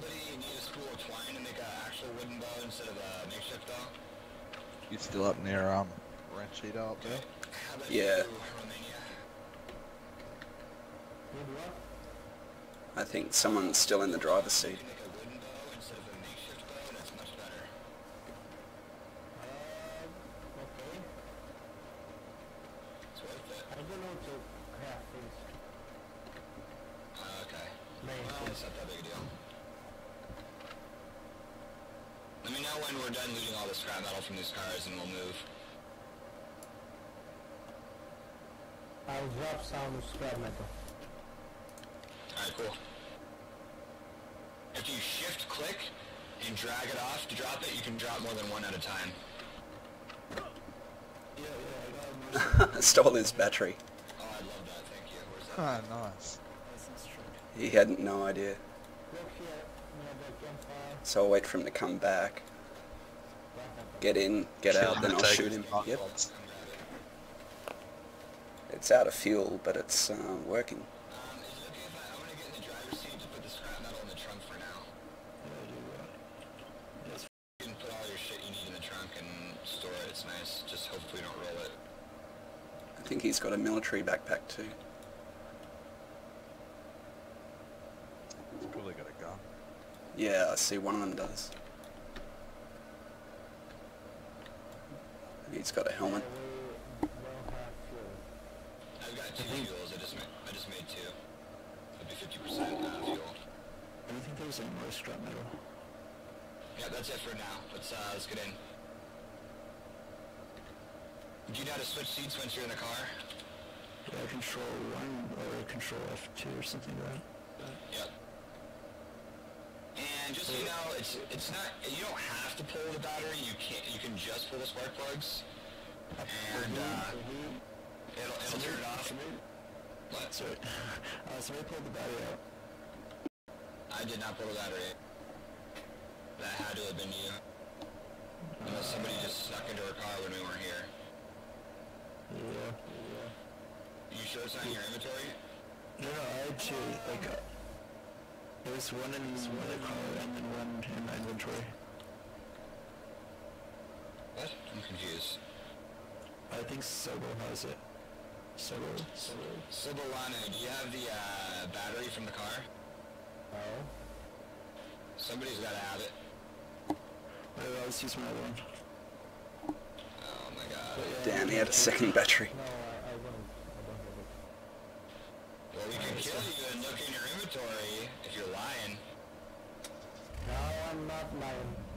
anybody need a spool of twine to make an actual wooden bow instead of a makeshift bow? You still up near um Ranchita up there? Yeah. I think someone's still in the driver's seat. You can make a wooden bow instead of a makeshift bow, and it's much better. okay. It's worth it. I don't know to have things. Uh, okay. Main Well, thing. it's not that big a deal. Let me know when we're done looting all the scrap metal from these cars and we'll move. I'll drop some scrap metal. Alright, cool. If you shift click and drag it off to drop it, you can drop more than one at a time. Stole his battery. Oh, I love that, thank you. Where's that? Ah, nice. He had no idea. Look here near the campfire. So I'll wait for him to come back. Get in, get out, then I'll shoot him. Yep. Come grab it. It's out of fuel, but it's uh, working. Um, is it okay if I, I want to get in the driver's seat to put the scrap metal in the trunk for now? You can put all your shit you need in the trunk and store it, it's nice. Just hopefully don't roll it. I think he's got a military backpack too. He's probably got a gun. Yeah, I see one of them does. He's got a helmet. We don't have fuel. I've got two fuels, I just made, I just made two. That'd be 50% uh, fuel. I don't think there's any more scrap metal. Yeah, that's it for now. Let's, uh, let's get in. Do you know how to switch seats once you're in the car? Yeah, control 1 or control F2 or something like that. Yep. And just so you know, it's it's not you don't have to pull the battery. You can you can just pull the spark plugs, and uh, it'll it'll turn it off. What? Sorry. Uh, somebody pulled the battery out. I did not pull the battery. That had to have been you. Unless somebody just snuck into our car when we weren't here. Yeah. yeah. You sure it's not in your inventory? No, no, I had two, like, there was one in the car and then one in my inventory. What? I'm confused. I think Sobo has it. Sobo? Sobo? Sibilano, do you have the uh, battery from the car? No. Somebody's got to have it. Wait, wait, let's use my other one. Oh my god. Damn, he had a second battery. No, I, I don't. I don't have it. Well, we can kill you and look in your inventory if you're lying. No, I'm not lying.